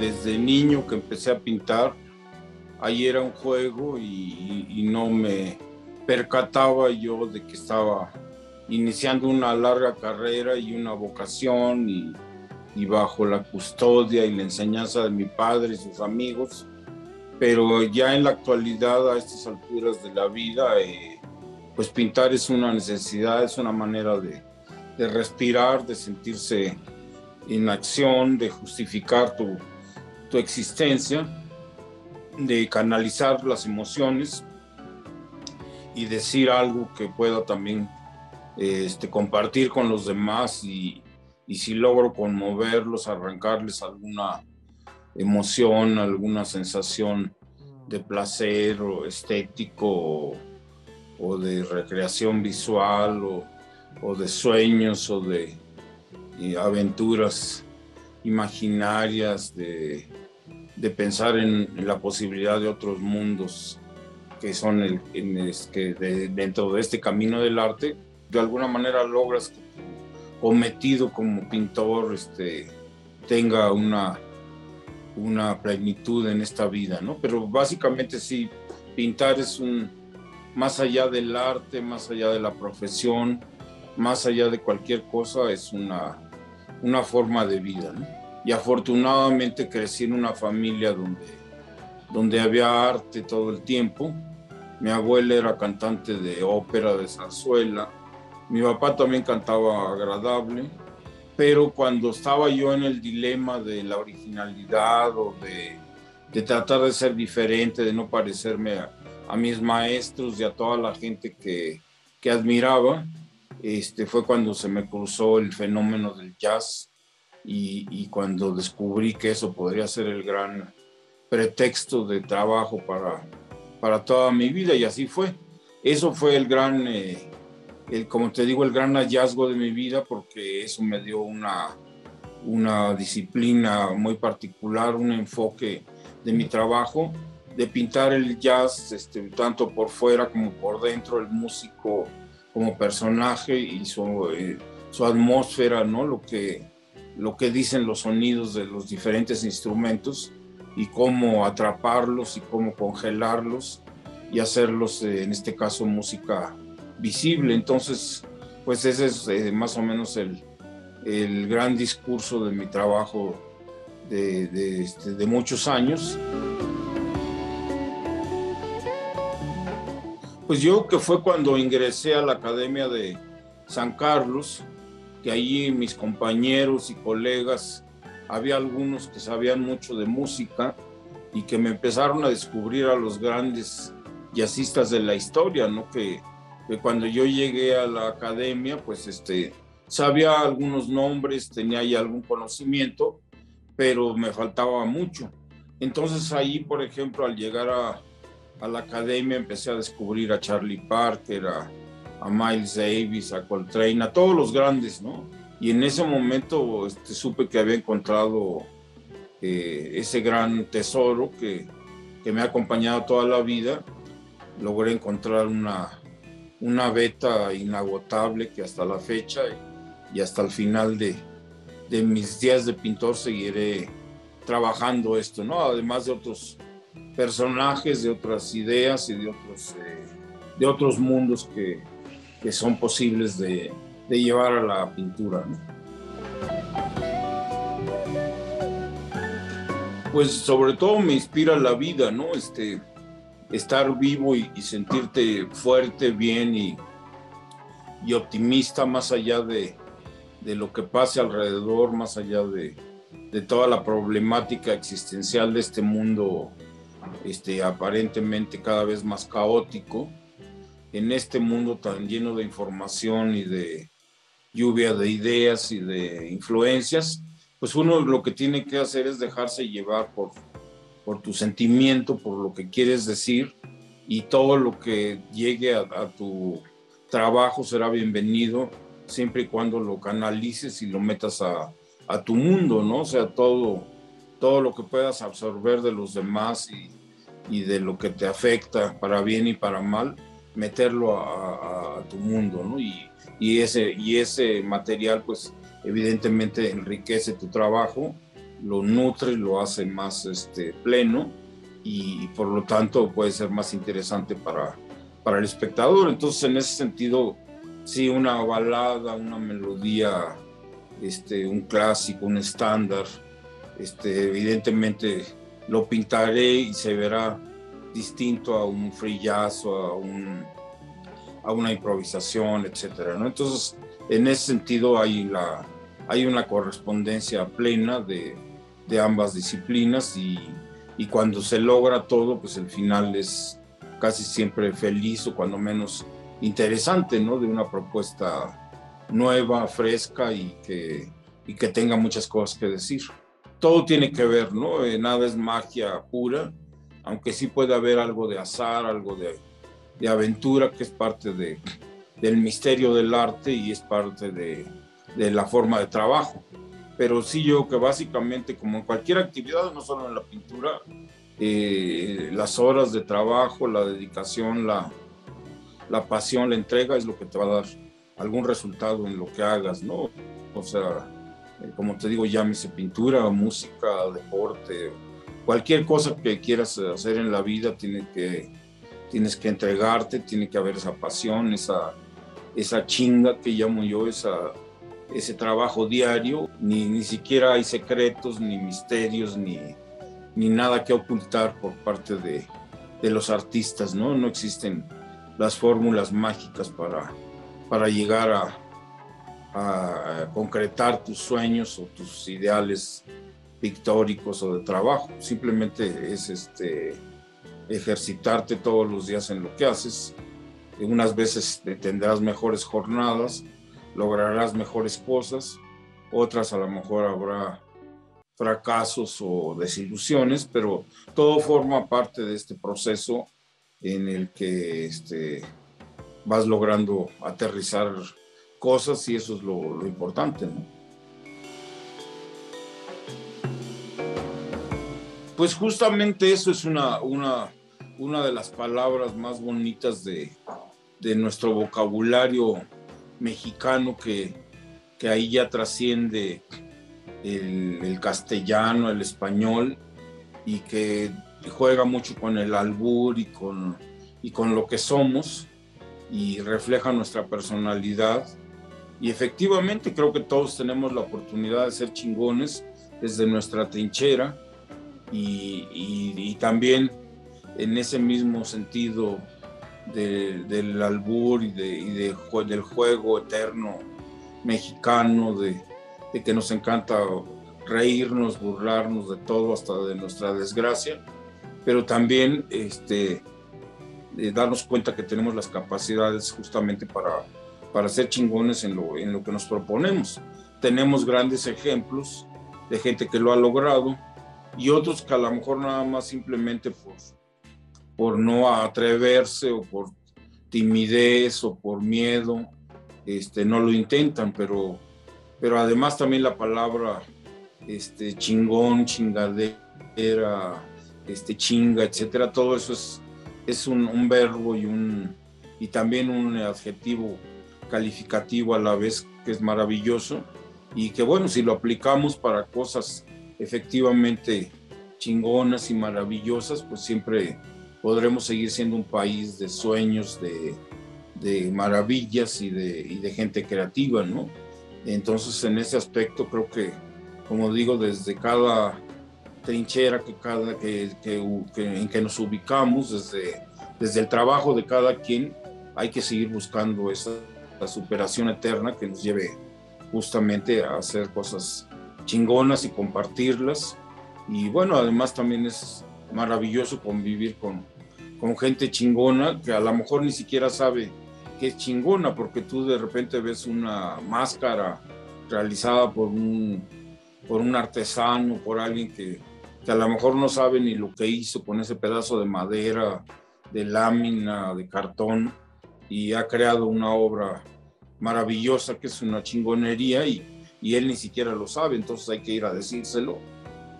desde niño que empecé a pintar, ahí era un juego y, no me percataba yo de que estaba iniciando una larga carrera y una vocación y, bajo la custodia y la enseñanza de mi padre y sus amigos. Pero ya en la actualidad, a estas alturas de la vida, eh, pues pintar es una necesidad, es una manera de, de respirar, de sentirse en acción, de justificar tu, tu existencia, de canalizar las emociones y decir algo que pueda también este, compartir con los demás y, y, si logro conmoverlos, arrancarles alguna emoción, alguna sensación de placer o estético o, de recreación visual o, o, de sueños o de aventuras imaginarias, de, de pensar en, la posibilidad de otros mundos que son el, que dentro de este camino del arte, de alguna manera logras que tu cometido como pintor este, tenga una, una plenitud en esta vida, ¿no? Pero básicamente sí, pintar es un, más allá del arte, más allá de la profesión, más allá de cualquier cosa, es una, una forma de vida. Y afortunadamente crecí en una familia donde, donde había arte todo el tiempo. Mi abuela era cantante de ópera, de zarzuela. Mi papá también cantaba agradable. Pero cuando estaba yo en el dilema de la originalidad o de, de tratar de ser diferente, de no parecerme a, mis maestros y a toda la gente que, que admiraba, este, fue cuando se me cruzó el fenómeno del jazz y, cuando descubrí que eso podría ser el gran pretexto de trabajo para, para toda mi vida y así fue. Eso fue el gran, eh, el, como te digo, el gran hallazgo de mi vida porque eso me dio una, una disciplina muy particular, un enfoque de mi trabajo, de pintar el jazz este, tanto por fuera como por dentro, el músico como personaje y su, eh, su atmósfera, ¿no? Lo que, lo que dicen los sonidos de los diferentes instrumentos y cómo atraparlos y cómo congelarlos y hacerlos, eh, en este caso, música visible. Entonces, pues ese es eh, más o menos el, el, gran discurso de mi trabajo de, de, este, de muchos años. Pues yo que fue cuando ingresé a la Academia de San Carlos, que allí mis compañeros y colegas, había algunos que sabían mucho de música y que me empezaron a descubrir a los grandes jazzistas de la historia, ¿no? Que, cuando yo llegué a la academia, pues este, sabía algunos nombres, tenía ya algún conocimiento, pero me faltaba mucho. Entonces ahí, por ejemplo, al llegar a, a la academia empecé a descubrir a Charlie Parker, a, a Miles Davis, a Coltrane, a todos los grandes, ¿no? Y en ese momento este, supe que había encontrado eh, ese gran tesoro que, que, me ha acompañado toda la vida. Logré encontrar una, una beta inagotable que hasta la fecha y, hasta el final de, de, mis días de pintor seguiré trabajando esto, ¿no? Además de otros personajes, de otras ideas y de otros, eh, de otros mundos que, que son posibles de, llevar a la pintura. Pues sobre todo me inspira la vida, ¿no? Este, estar vivo y, sentirte fuerte, bien y, optimista más allá de, de, lo que pase alrededor, más allá de, de, toda la problemática existencial de este mundo este, aparentemente cada vez más caótico en este mundo tan lleno de información y de lluvia de ideas y de influencias, pues uno lo que tiene que hacer es dejarse llevar por, por tu sentimiento, por lo que quieres decir y todo lo que llegue a, tu trabajo será bienvenido siempre y cuando lo canalices y lo metas a, a, tu mundo, ¿no? O sea, todo, todo lo que puedas absorber de los demás y, y de lo que te afecta para bien y para mal, meterlo a, tu mundo, ¿no? Y, y, ese, y ese material, pues, evidentemente enriquece tu trabajo lo nutre, lo hace más este, pleno y por lo tanto puede ser más interesante para, para el espectador. Entonces, en ese sentido, sí, una balada, una melodía, este, un clásico, un estándar, este, evidentemente lo pintaré y se verá distinto a un frillazo, a, un, a una improvisación, etcétera, ¿no? Entonces, en ese sentido hay, la, hay una correspondencia plena de, de ambas disciplinas y, y, cuando se logra todo, pues el final es casi siempre feliz o cuando menos interesante, ¿no? De una propuesta nueva, fresca y que, y que tenga muchas cosas que decir. Todo tiene que ver, ¿no? Eh, nada es magia pura, aunque sí puede haber algo de azar, algo de, aventura, que es parte de, del misterio del arte y es parte de, de, la forma de trabajo. Pero sí yo que básicamente, como en cualquier actividad, no solo en la pintura, eh, las horas de trabajo, la dedicación, la, la pasión, la entrega es lo que te va a dar algún resultado en lo que hagas, ¿no? O sea, eh, como te digo, llámese pintura, música, deporte, cualquier cosa que quieras hacer en la vida, tiene que, tienes que entregarte, tiene que haber esa pasión, esa, esa chinga que llamo yo, ese trabajo diario. Ni, ni siquiera hay secretos, ni misterios, ni, ni nada que ocultar por parte de, de los artistas, ¿no? No existen las fórmulas mágicas para, para llegar a, a concretar tus sueños o tus ideales pictóricos o de trabajo. Simplemente es este, ejercitarte todos los días en lo que haces. Unas veces tendrás mejores jornadas, lograrás mejores cosas, otras a lo mejor habrá fracasos o desilusiones, pero todo forma parte de este proceso en el que este, vas logrando aterrizar cosas y eso es lo, importante. Pues justamente eso es una, una, una de las palabras más bonitas de, nuestro vocabulario mexicano que, que ahí ya trasciende el, el, castellano, el español y que juega mucho con el albur y con, y con lo que somos y refleja nuestra personalidad. Y efectivamente creo que todos tenemos la oportunidad de ser chingones desde nuestra trinchera y, también en ese mismo sentido del albur y, de, del juego eterno mexicano, de, que nos encanta reírnos, burlarnos de todo, hasta de nuestra desgracia, pero también este, darnos cuenta que tenemos las capacidades justamente para para ser chingones en lo, en lo que nos proponemos. Tenemos grandes ejemplos de gente que lo ha logrado y otros que a lo mejor nada más simplemente por, por no atreverse o por timidez o por miedo este, no lo intentan, pero, pero además también la palabra este, chingón, chingadera, este, chinga, etcétera, todo eso es, es un, un verbo y, un, y también un adjetivo calificativo a la vez que es maravilloso y que bueno, si lo aplicamos para cosas efectivamente chingonas y maravillosas, pues siempre podremos seguir siendo un país de sueños, de, de maravillas y de, y de, gente creativa, ¿no? Entonces, en ese aspecto creo que, como digo, desde cada trinchera que cada, que, que, en que nos ubicamos, desde, desde el trabajo de cada quien, hay que seguir buscando esa la superación eterna que nos lleve justamente a hacer cosas chingonas y compartirlas. Y bueno, además también es maravilloso convivir con, con gente chingona que a lo mejor ni siquiera sabe que es chingona, porque tú de repente ves una máscara realizada por un, por un artesano, por alguien que, que a lo mejor no sabe ni lo que hizo con ese pedazo de madera, de lámina, de cartón y ha creado una obra maravillosa que es una chingonería y, y él ni siquiera lo sabe, entonces hay que ir a decírselo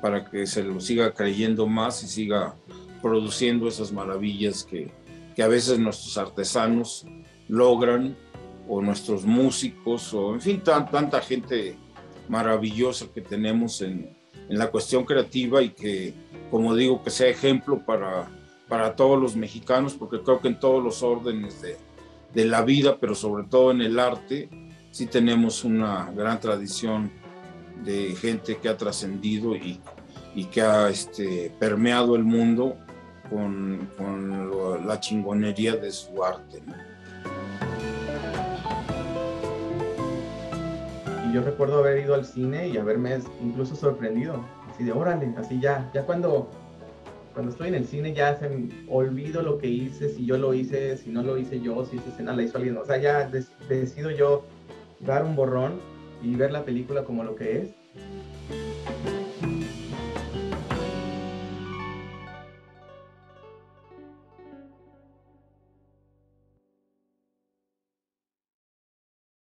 para que se lo siga creyendo más y siga produciendo esas maravillas que, que a veces nuestros artesanos logran o nuestros músicos o en fin tanta gente maravillosa que tenemos en, en la cuestión creativa y que, como digo, que sea ejemplo para, para todos los mexicanos, porque creo que en todos los órdenes de, de la vida, pero sobre todo en el arte, sí tenemos una gran tradición de gente que ha trascendido y, y, que ha este, permeado el mundo con, con la chingonería de su arte. Y yo recuerdo haber ido al cine y haberme incluso sorprendido, así de órale, así ya, ya cuando, cuando estoy en el cine ya se me olvido lo que hice, si yo lo hice, si no lo hice yo, si esa escena la hizo alguien, o sea, ya decido yo dar un borrón y ver la película como lo que es